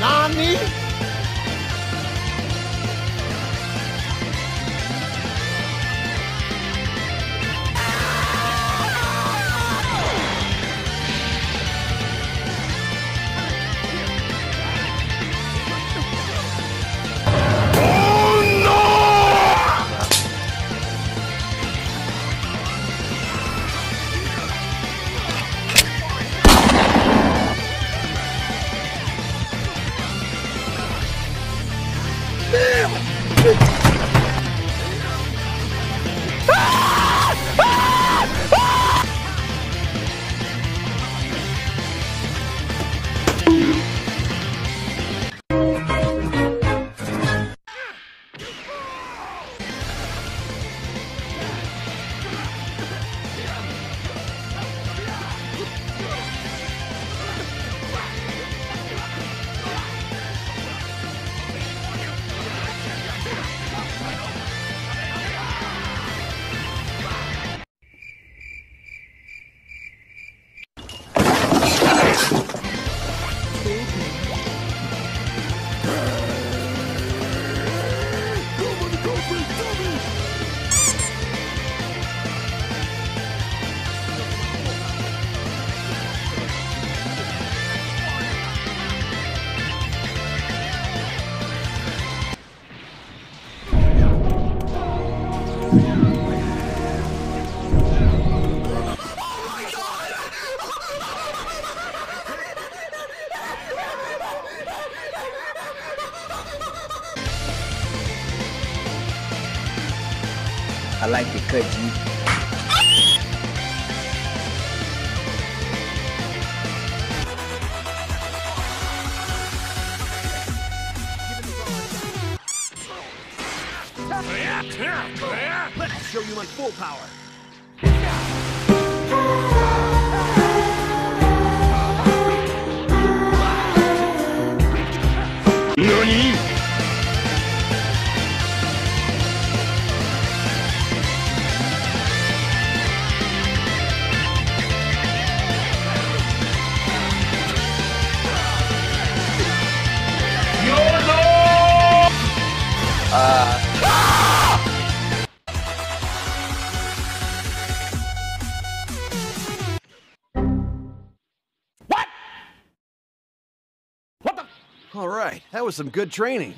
Nani? Veggie. Let me show you my full power. All right, that was some good training.